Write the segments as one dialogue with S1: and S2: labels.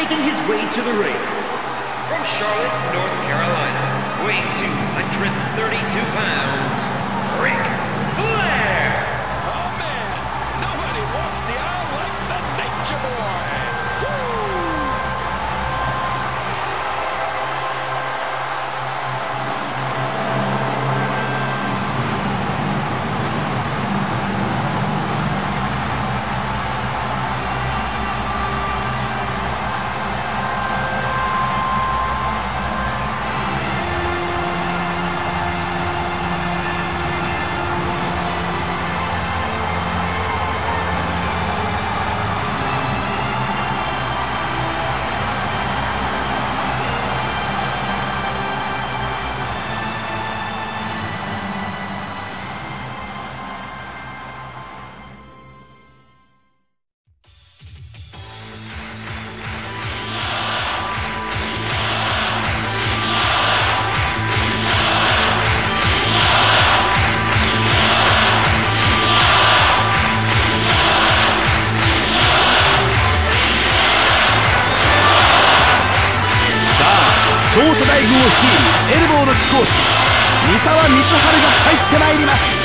S1: making his way to the ring.
S2: From Charlotte, North Carolina, weighing 232 pounds,
S3: を率いるエルボーの貴公子三沢光晴が入ってまいります。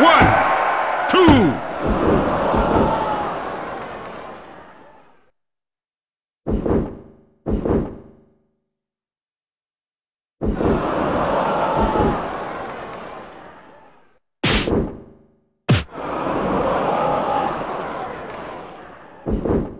S3: One, two. Break.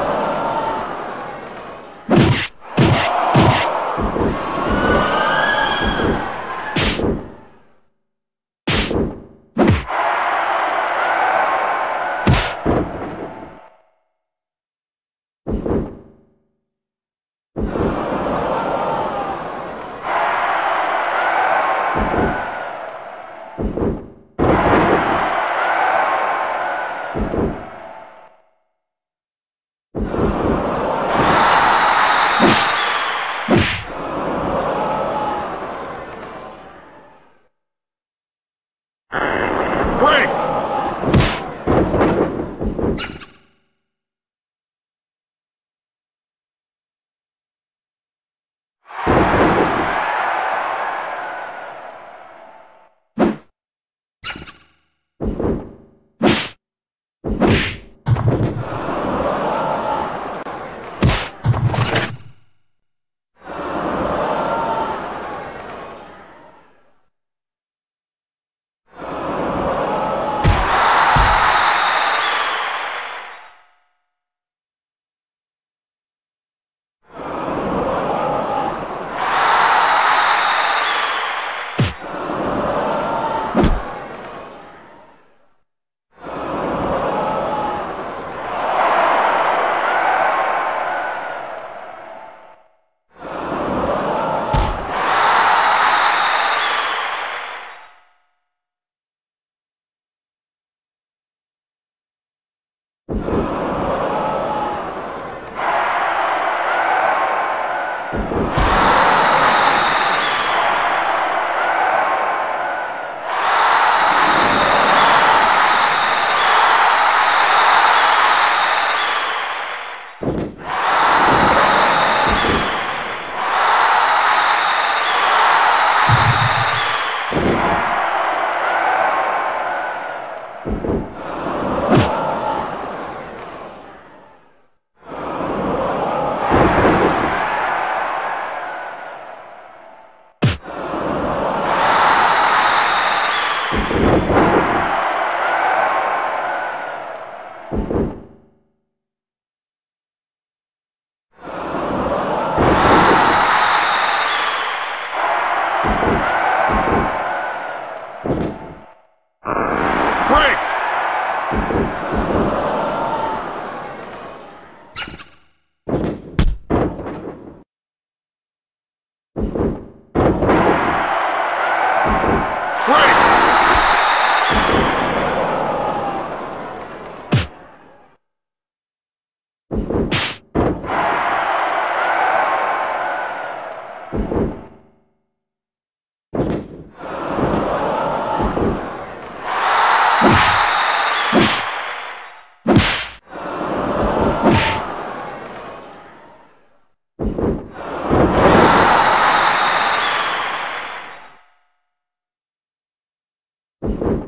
S3: Break. you.